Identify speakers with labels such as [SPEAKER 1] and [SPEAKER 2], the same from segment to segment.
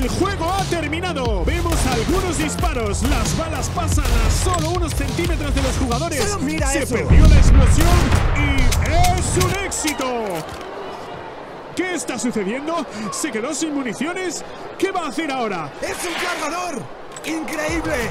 [SPEAKER 1] El juego ha terminado. Vemos algunos disparos. Las balas pasan a solo unos centímetros de los jugadores.
[SPEAKER 2] Solo mira
[SPEAKER 1] Se
[SPEAKER 2] eso.
[SPEAKER 1] perdió la explosión y es un éxito. ¿Qué está sucediendo? ¿Se quedó sin municiones? ¿Qué va a hacer ahora?
[SPEAKER 2] ¡Es un cargador! ¡Increíble!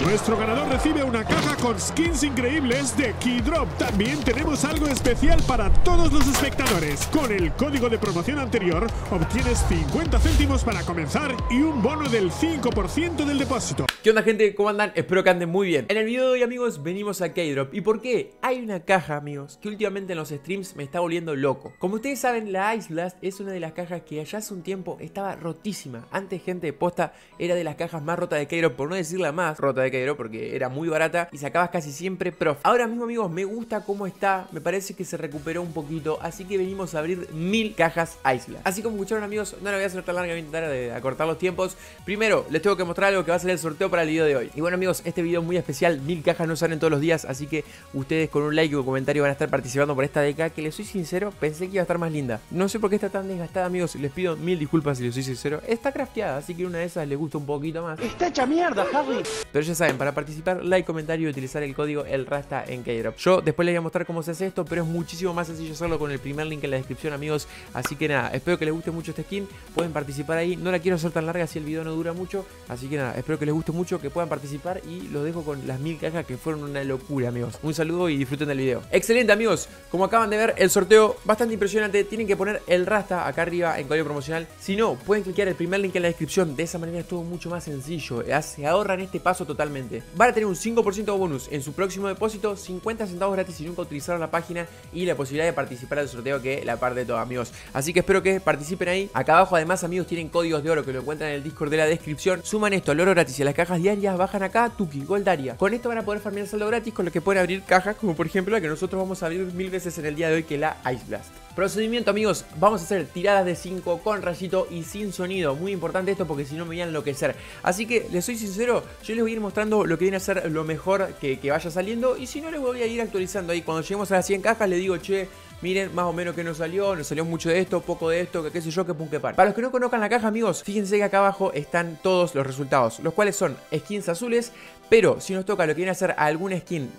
[SPEAKER 1] Nuestro ganador recibe una caja con skins increíbles de Keydrop. También tenemos algo especial para todos los espectadores. Con el código de promoción anterior obtienes 50 céntimos para comenzar y un bono del 5% del depósito.
[SPEAKER 3] ¿Qué onda gente? ¿Cómo andan? Espero que anden muy bien. En el video de hoy amigos venimos a K-Drop. ¿Y por qué? Hay una caja amigos que últimamente en los streams me está volviendo loco. Como ustedes saben la Ice Blast es una de las cajas que allá hace un tiempo estaba rotísima. Antes gente de posta era de las cajas más rotas de K-Drop Por no decir la más rota de K-Drop porque era muy barata Y sacabas casi siempre prof. Ahora mismo amigos me gusta cómo está. Me parece que se recuperó un poquito Así que venimos a abrir mil cajas Ice Blast. Así como escucharon amigos no la voy a hacer tan larga Voy a intentar de acortar los tiempos. Primero les tengo que mostrar algo que va a ser el sorteo para el video de hoy. Y bueno amigos, este video es muy especial, mil cajas no salen todos los días, así que ustedes con un like o comentario van a estar participando por esta DK que les soy sincero, pensé que iba a estar más linda. No sé por qué está tan desgastada amigos, les pido mil disculpas si les soy sincero. Está crafteada, así que una de esas les gusta un poquito más.
[SPEAKER 4] Está hecha mierda, Harry.
[SPEAKER 3] Pero ya saben, para participar, like, comentario y utilizar el código el rasta en K-Drop. Yo después les voy a mostrar cómo se hace esto, pero es muchísimo más sencillo hacerlo con el primer link en la descripción, amigos. Así que nada, espero que les guste mucho este skin. Pueden participar ahí. No la quiero hacer tan larga si el video no dura mucho. Así que nada, espero que les guste mucho, que puedan participar y los dejo con las mil cajas que fueron una locura, amigos. Un saludo y disfruten del video. Excelente, amigos. Como acaban de ver, el sorteo bastante impresionante. Tienen que poner el rasta acá arriba en código promocional. Si no, pueden clicar el primer link en la descripción. De esa manera es todo mucho más sencillo. Se ahorran este paso totalmente. Van a tener un 5% de bonus en su próximo depósito, 50 centavos gratis si nunca utilizaron la página y la posibilidad de participar del sorteo que la parte de todo, amigos. Así que espero que participen ahí. Acá abajo, además, amigos, tienen códigos de oro que lo encuentran en el Discord de la descripción. Suman esto al oro gratis y a las cajas diarias, bajan acá, Tuki, Goldaria. Con esto van a poder farmear saldo gratis con lo que pueden abrir cajas, como por ejemplo la que nosotros vamos a abrir mil veces en el día de hoy, que es la Ice Blast. Procedimiento amigos, vamos a hacer tiradas de 5 con rayito y sin sonido Muy importante esto porque si no me voy a enloquecer Así que les soy sincero, yo les voy a ir mostrando lo que viene a ser lo mejor que, que vaya saliendo Y si no les voy a ir actualizando ahí Cuando lleguemos a las 100 cajas les digo, che, miren más o menos que nos salió, nos salió mucho de esto, poco de esto, que qué sé yo, que pum que par. Para los que no conozcan la caja, amigos, fíjense que acá abajo están todos los resultados, los cuales son skins azules, pero si nos toca lo que viene a ser algún skin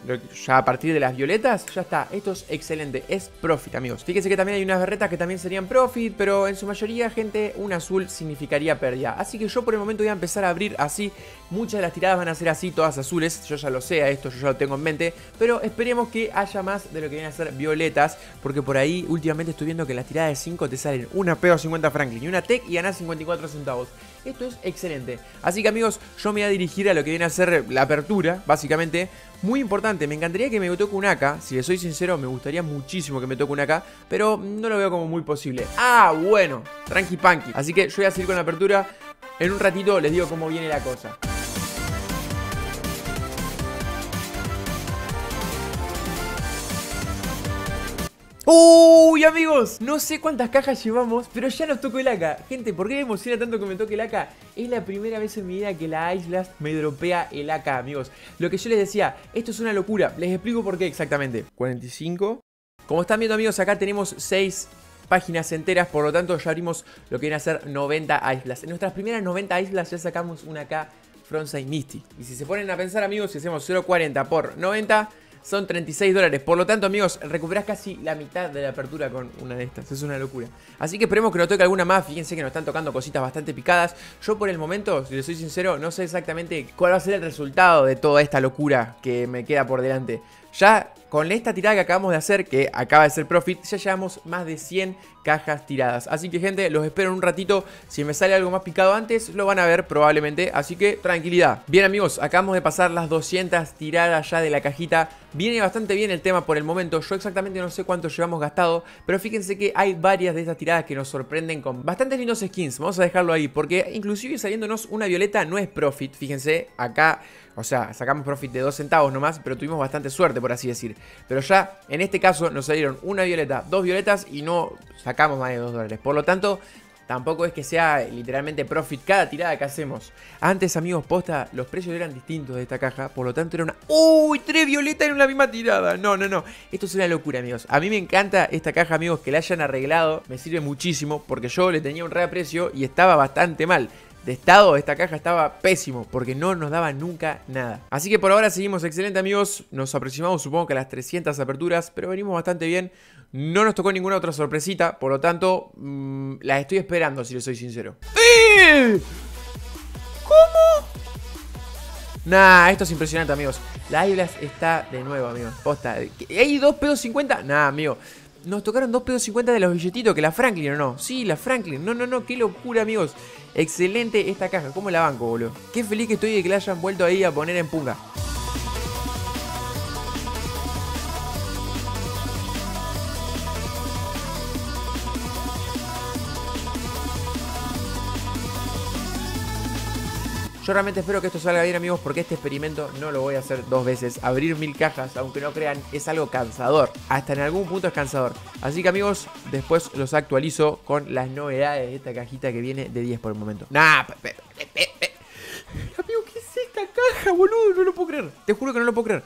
[SPEAKER 3] ya a partir de las violetas, ya está, esto es excelente, es profit, amigos. Fíjense que también hay unas berretas que también serían profit, pero en su mayoría, gente, un azul significaría pérdida. Así que yo por el momento voy a empezar a abrir así, muchas de las tiradas van a ser así, todas azules, yo ya lo sé esto, yo ya lo tengo en mente, pero esperemos que haya más de lo que viene a ser violetas, porque por ahí últimamente estoy viendo que las tiradas de 5 te salen una PO 50 Franklin y una Tech y ganás 54 centavos. Esto es excelente. Así que amigos, yo me voy a dirigir a lo que viene a ser la apertura, básicamente. Muy importante, me encantaría que me toque un AK. Si les soy sincero, me gustaría muchísimo que me toque un AK, pero no lo veo como muy posible. Ah, bueno, tranqui panqui. Así que yo voy a seguir con la apertura. En un ratito les digo cómo viene la cosa. Uy amigos, no sé cuántas cajas llevamos, pero ya nos tocó el AK Gente, ¿por qué me emociona tanto que me toque el AK? Es la primera vez en mi vida que la Ice Blast me dropea el AK, amigos. Lo que yo les decía, esto es una locura, les explico por qué exactamente. 45 Como están viendo amigos, acá tenemos 6 páginas enteras, por lo tanto ya abrimos lo que viene a ser 90 Ice Blast En nuestras primeras 90 Ice Blast ya sacamos una AK Frontside Misty. Y si se ponen a pensar amigos, si hacemos 0.40 por 90 son 36 dólares. Por lo tanto, amigos, recuperás casi la mitad de la apertura con una de estas. Es una locura. Así que esperemos que nos toque alguna más. Fíjense que nos están tocando cositas bastante picadas. Yo, por el momento, si les soy sincero, no sé exactamente cuál va a ser el resultado de toda esta locura que me queda por delante. Ya con esta tirada que acabamos de hacer, que acaba de ser profit, ya llevamos más de 100 cajas tiradas. Así que gente, los espero en un ratito. Si me sale algo más picado antes, lo van a ver probablemente. Así que tranquilidad. Bien amigos, acabamos de pasar las 200 tiradas ya de la cajita. Viene bastante bien el tema por el momento. Yo exactamente no sé cuánto llevamos gastado. Pero fíjense que hay varias de estas tiradas que nos sorprenden con bastantes lindos skins. Vamos a dejarlo ahí. Porque inclusive saliéndonos una violeta no es profit. Fíjense, acá... O sea, sacamos profit de 2 centavos nomás, pero tuvimos bastante suerte, por así decir. Pero ya, en este caso, nos salieron una violeta, dos violetas y no sacamos más de 2 dólares. Por lo tanto, Tampoco es que sea literalmente profit cada tirada que hacemos. Antes, amigos, posta, los precios eran distintos de esta caja. Por lo tanto, era una... ¡Uy! Tres violetas en una misma tirada. No, no, no. Esto es una locura, amigos. A mí me encanta esta caja, amigos, que la hayan arreglado. Me sirve muchísimo porque yo le tenía un reaprecio y estaba bastante mal de estado esta caja estaba pésimo porque no nos daba nunca nada. Así que por ahora seguimos excelente amigos, nos aproximamos supongo que a las 300 aperturas, pero venimos bastante bien. No nos tocó ninguna otra sorpresita, por lo tanto mmm, las estoy esperando si les soy sincero. ¡Eh! ¿Cómo? Nah, esto es impresionante amigos. La Iblas está de nuevo amigos, posta. ¿Hay dos pedos 50? Nah, amigo. Nos tocaron dos pedos 50 de los billetitos que la Franklin, ¿o no? Sí, la Franklin. No, no, no, qué locura, amigos. Excelente esta caja. ¿Cómo la banco, boludo? Qué feliz que estoy de que la hayan vuelto ahí a poner en punga. Yo realmente espero que esto salga bien amigos porque este experimento no lo voy a hacer dos veces. Abrir mil cajas, aunque no crean, es algo cansador. Hasta en algún punto es cansador. Así que amigos, después los actualizo con las novedades de esta cajita que viene de 10 por el momento. Nah, pe, Amigo, ¿qué es esta caja, boludo? No lo puedo creer. Te juro que no lo puedo creer.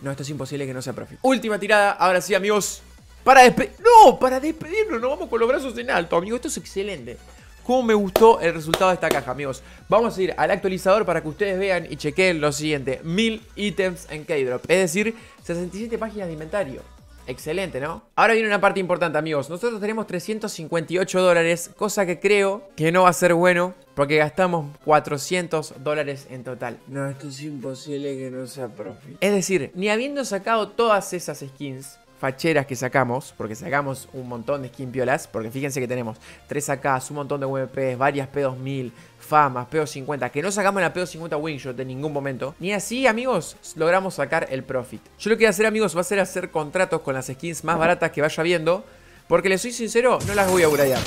[SPEAKER 3] No, esto es imposible que no sea profit. Última tirada, ahora sí amigos para despedir. ¡No! Para despedirnos, nos vamos con los brazos en alto, amigo. Esto es excelente. ¿Cómo me gustó el resultado de esta caja, amigos? Vamos a ir al actualizador para que ustedes vean y chequeen lo siguiente. Mil ítems en K-Drop. Es decir, 67 páginas de inventario. Excelente, ¿no? Ahora viene una parte importante, amigos. Nosotros tenemos 358 dólares, cosa que creo que no va a ser bueno porque gastamos 400 dólares en total. No, esto es imposible que no sea profit. Es decir, ni habiendo sacado todas esas skins, facheras que sacamos, porque sacamos un montón de skin piolas, porque fíjense que tenemos 3 AK, un montón de WPs, varias P2000, famas, P50, que no sacamos la P50 Wingshot en ningún momento. Ni así, amigos, logramos sacar el profit. Yo lo que voy a hacer, amigos, va a ser hacer contratos con las skins más baratas que vaya viendo, porque les soy sincero, no las voy a buradear.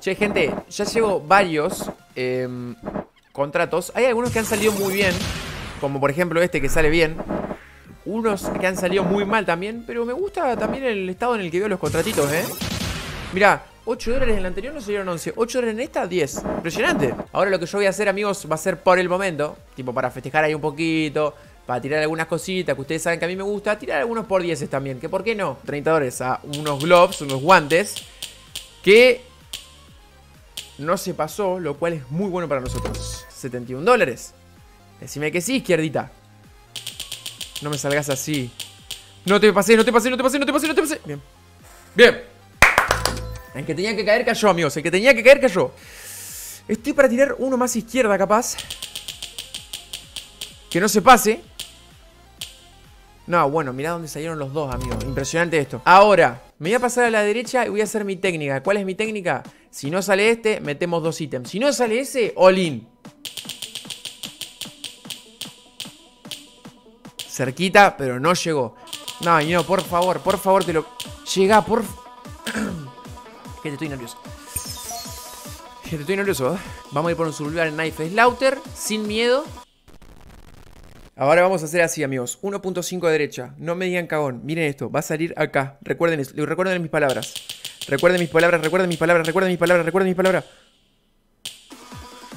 [SPEAKER 3] Che, gente, ya llevo varios em, contratos. Hay algunos que han salido muy bien, como por ejemplo este que sale bien. Unos que han salido muy mal también, pero me gusta también el estado en el que veo los contratitos, ¿eh? Mirá, 8 dólares en el anterior no salieron 11 8 dólares en esta, 10 Impresionante. Ahora lo que yo voy a hacer, amigos, va a ser por el momento Tipo para festejar ahí un poquito Para tirar algunas cositas que ustedes saben que a mí me gusta Tirar algunos por 10 también Que por qué no. 30 dólares a unos gloves, unos guantes Que no se pasó Lo cual es muy bueno para nosotros. 71 dólares. Decime que sí, izquierdita no me salgas así. No te pasé, no te pasé, no te pasé, no te pasé, no te pasé. Bien. Bien. El que tenía que caer cayó, amigos. El que tenía que caer cayó. Estoy para tirar uno más izquierda, capaz. Que no se pase. No, bueno, mirá dónde salieron los dos, amigos. Impresionante esto. Ahora, me voy a pasar a la derecha y voy a hacer mi técnica. ¿Cuál es mi técnica? Si no sale este, metemos dos ítems. Si no sale ese, all in. Cerquita, pero no llegó. No, y no, por favor, por favor, te lo... Llega, por... Gente, estoy nervioso. Gente, estoy nervioso. ¿eh? Vamos a ir por un survival knife slaughter, sin miedo. Ahora vamos a hacer así, amigos. 1.5 de derecha. No me digan cagón. Miren esto. Va a salir acá. Recuerden, recuerden mis palabras. Recuerden mis palabras, recuerden mis palabras, recuerden mis palabras, recuerden mis palabras.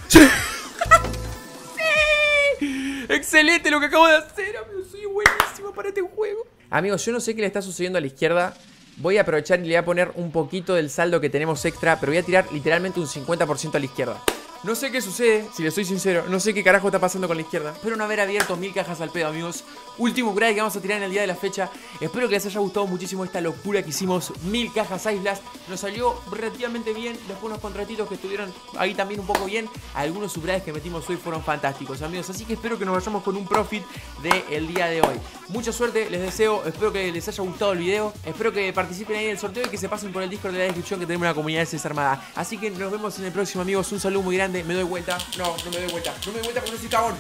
[SPEAKER 3] ¡Sí! ¡Sí! ¡Excelente lo que acabo de hacer, amigos! Buenísimo para este juego. Amigos, yo no sé qué le está sucediendo a la izquierda. Voy a aprovechar y le voy a poner un poquito del saldo que tenemos extra, pero voy a tirar literalmente un 50% a la izquierda. No sé qué sucede, si le soy sincero, no sé qué carajo está pasando con la izquierda. Espero no haber abierto mil cajas al pedo, amigos. Último grade que vamos a tirar en el día de la fecha. Espero que les haya gustado muchísimo esta locura que hicimos. Mil cajas Islas. Nos salió relativamente bien. Después unos contratitos que estuvieron ahí también un poco bien. Algunos subgrades que metimos hoy fueron fantásticos, amigos. Así que espero que nos vayamos con un profit del día de hoy. Mucha suerte, les deseo. Espero que les haya gustado el video. Espero que participen ahí en el sorteo y que se pasen por el Discord de la descripción que tenemos una comunidad desarmada. Así que nos vemos en el próximo, amigos. Un saludo muy grande me doy vuelta. No, no me doy vuelta. No me doy vuelta porque no soy.